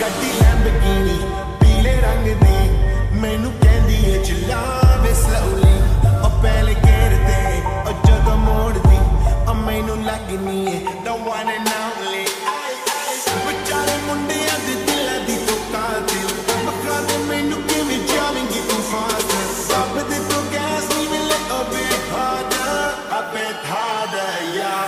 ਗੱਡੀ ਲੈਂਬਗੀਨੀ ਪੀਲੇ ਰੰਗ ਦੀ ਮੈਨੂੰ ਕਹਿੰਦੀ ਏ ਚਲਾਵੇ ਸਲੋਲੀ ਉਹ ਪਹਿਲੇ ਗੇਰ ਤੇ ਉਹ ਜਦੋਂ ਮੋੜਦੀ ਉਹ ਮੈਨੂੰ ਲੱਗਨੀ ਏ ਦਾ ਵਨ ਐਂਡ yeah.